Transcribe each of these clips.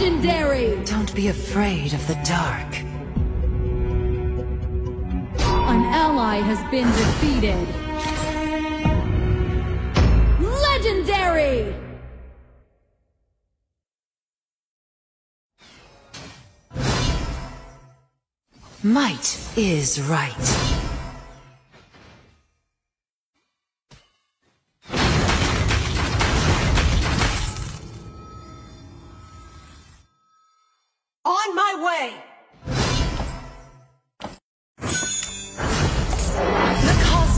Legendary! Don't be afraid of the dark. An ally has been defeated. Legendary! Might is right.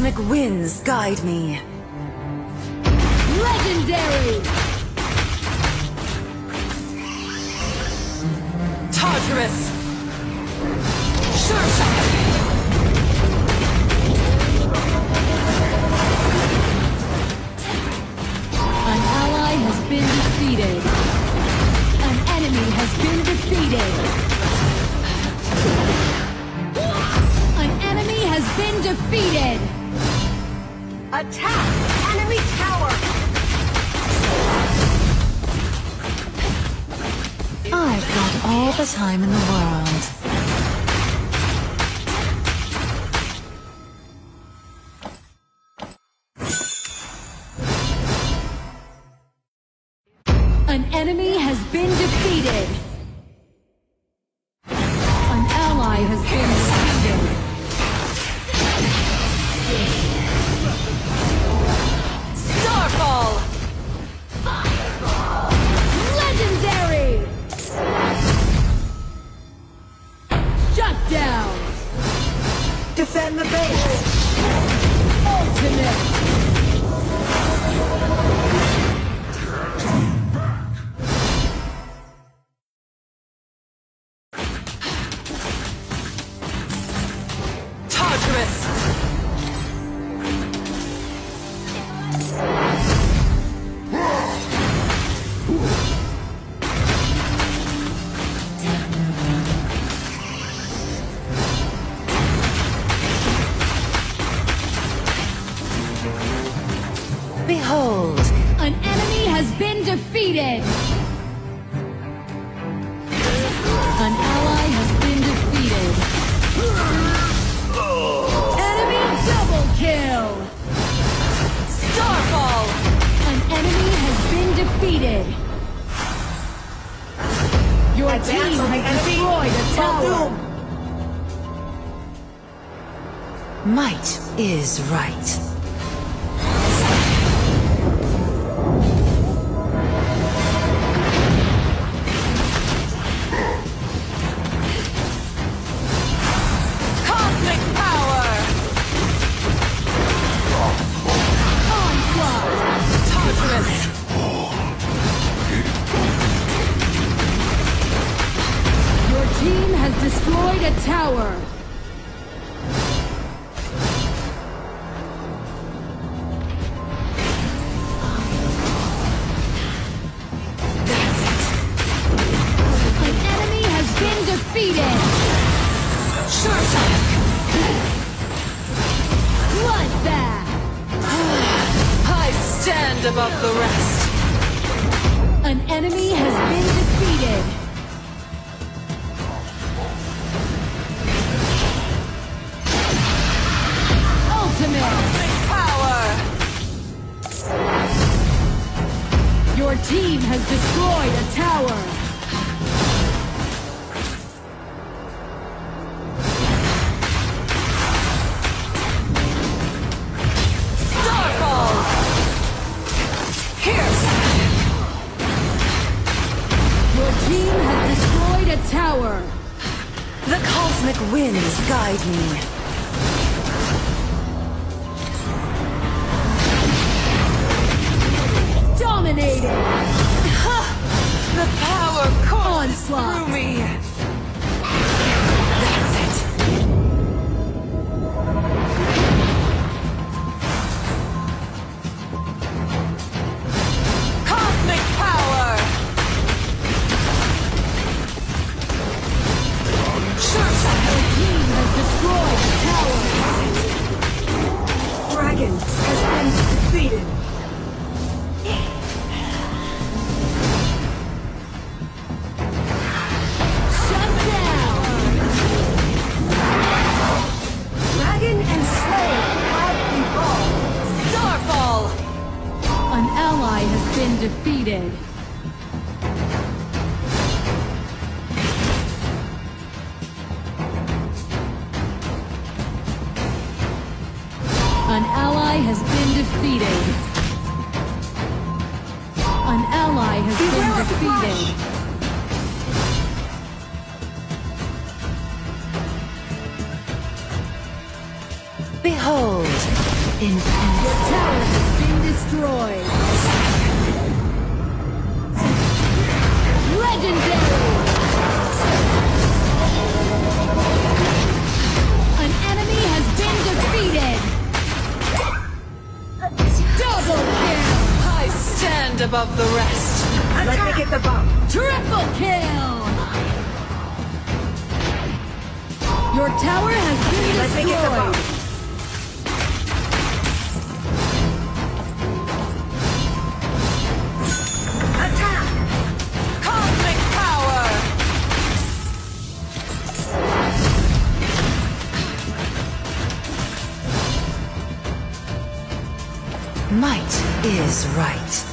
Cosmic winds guide me. Legendary! Tartarus! Attack! Enemy tower! I've got all the time in the world. An enemy has been defeated. Defeated! An ally has been defeated. Enemy double kill! Starfall! An enemy has been defeated. Your Advance team has destroyed a tower. Might is right. Has destroyed a tower. An enemy has been defeated. Sure shot! Bloodbath. I stand above the rest. Team has destroyed a tower. Starfall! Pierce! Your team has destroyed a tower. The cosmic winds guide me. Dominating. Defeated. An ally has Beware been defeated. Behold, infinity. Your tower has been destroyed. Legendary! Above the rest. Let me get the bump. Triple kill! Your tower has been Let me get the destroyed! bump. Attack! Cosmic power! Might is right.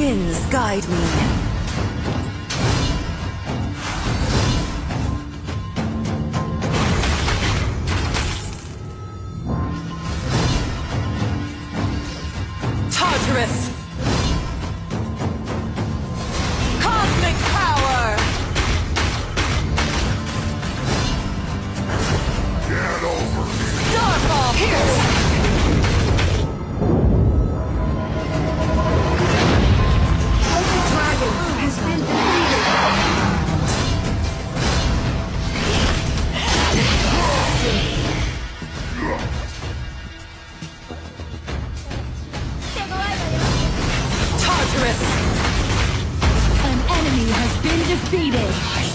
Winds guide me. Tartarus! Cosmic power! Get Starfall! Pierce! Defeated!